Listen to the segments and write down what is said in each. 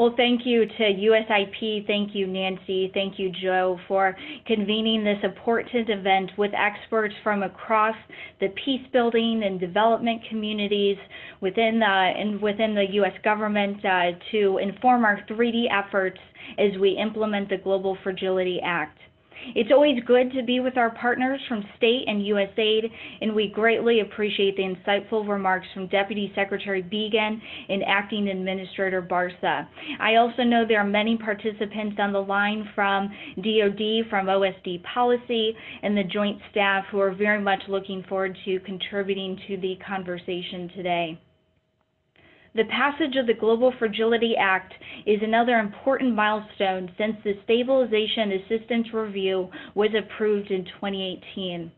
Well, thank you to USIP. Thank you, Nancy. Thank you, Joe, for convening this important event with experts from across the peace building and development communities within the, and within the U.S. government uh, to inform our 3D efforts as we implement the Global Fragility Act. It's always good to be with our partners from state and USAID, and we greatly appreciate the insightful remarks from Deputy Secretary Biegun and Acting Administrator Barsa. I also know there are many participants on the line from DoD, from OSD Policy, and the Joint Staff who are very much looking forward to contributing to the conversation today. The passage of the Global Fragility Act is another important milestone since the Stabilization Assistance Review was approved in 2018.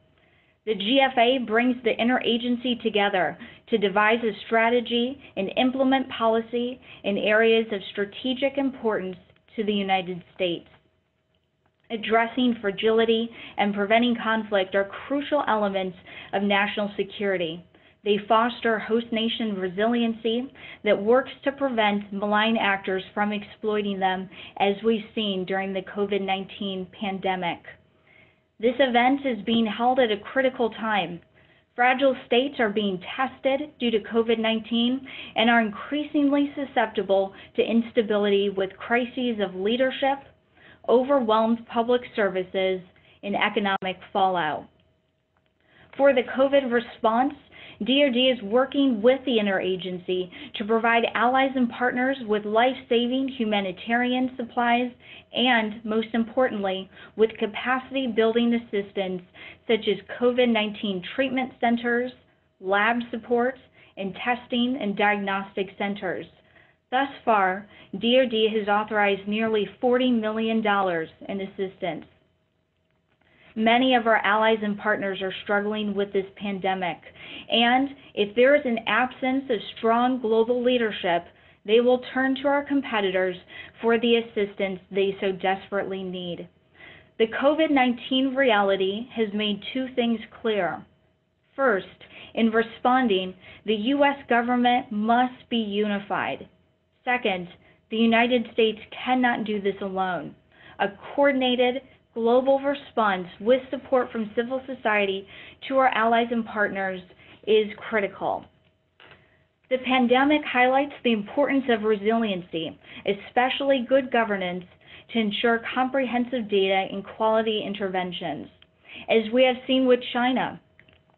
The GFA brings the interagency together to devise a strategy and implement policy in areas of strategic importance to the United States. Addressing fragility and preventing conflict are crucial elements of national security. They foster host nation resiliency that works to prevent malign actors from exploiting them, as we've seen during the COVID 19 pandemic. This event is being held at a critical time. Fragile states are being tested due to COVID 19 and are increasingly susceptible to instability with crises of leadership, overwhelmed public services, and economic fallout. For the COVID response, DoD is working with the interagency to provide allies and partners with life-saving humanitarian supplies and, most importantly, with capacity building assistance such as COVID-19 treatment centers, lab support, and testing and diagnostic centers. Thus far, DoD has authorized nearly $40 million in assistance. Many of our allies and partners are struggling with this pandemic. And if there is an absence of strong global leadership, they will turn to our competitors for the assistance they so desperately need. The COVID 19 reality has made two things clear. First, in responding, the U.S. government must be unified. Second, the United States cannot do this alone. A coordinated, global response with support from civil society to our allies and partners is critical. The pandemic highlights the importance of resiliency, especially good governance, to ensure comprehensive data and quality interventions. As we have seen with China,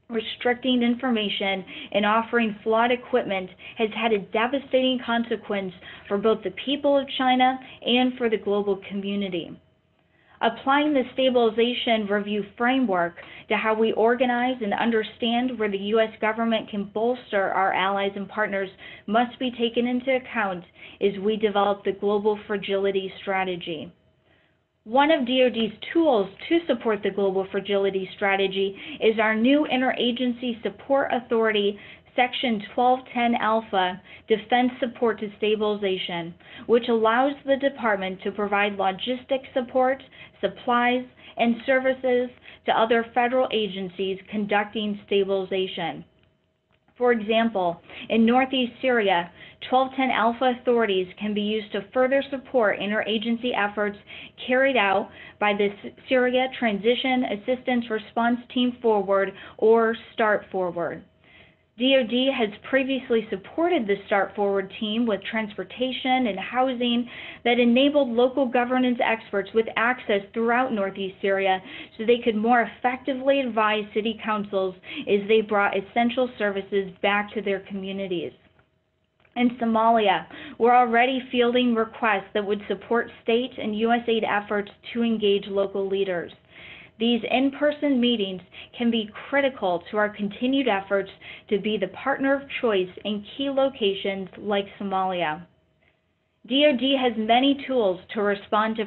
restricting information and offering flawed equipment has had a devastating consequence for both the people of China and for the global community applying the stabilization review framework to how we organize and understand where the U.S. government can bolster our allies and partners must be taken into account as we develop the global fragility strategy. One of DoD's tools to support the global fragility strategy is our new interagency support authority Section 1210 Alpha Defense Support to Stabilization, which allows the Department to provide logistic support, supplies, and services to other federal agencies conducting stabilization. For example, in northeast Syria, 1210 Alpha authorities can be used to further support interagency efforts carried out by the Syria Transition Assistance Response Team Forward or START Forward. DoD has previously supported the Start Forward team with transportation and housing that enabled local governance experts with access throughout Northeast Syria so they could more effectively advise city councils as they brought essential services back to their communities. In Somalia, we're already fielding requests that would support state and USAID efforts to engage local leaders. These in-person meetings can be critical to our continued efforts to be the partner of choice in key locations like Somalia. DoD has many tools to respond to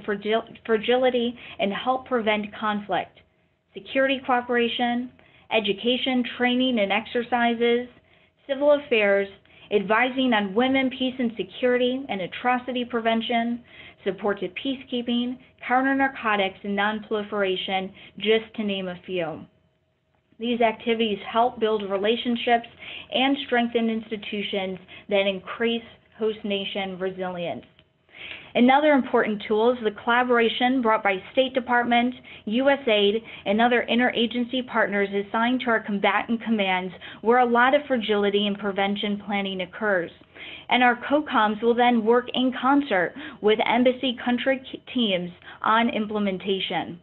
fragility and help prevent conflict. Security cooperation, education, training and exercises, civil affairs, advising on women, peace and security, and atrocity prevention, support to peacekeeping, counter narcotics, and nonproliferation, just to name a few. These activities help build relationships and strengthen institutions that increase host nation resilience. Another important tool is the collaboration brought by State Department, USAID, and other interagency partners assigned to our combatant commands where a lot of fragility and prevention planning occurs. And our COCOMs will then work in concert with embassy country teams on implementation.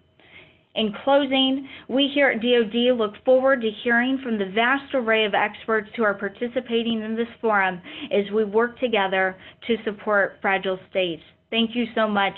In closing, we here at DoD look forward to hearing from the vast array of experts who are participating in this forum as we work together to support fragile states. Thank you so much.